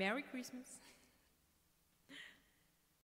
Merry Christmas.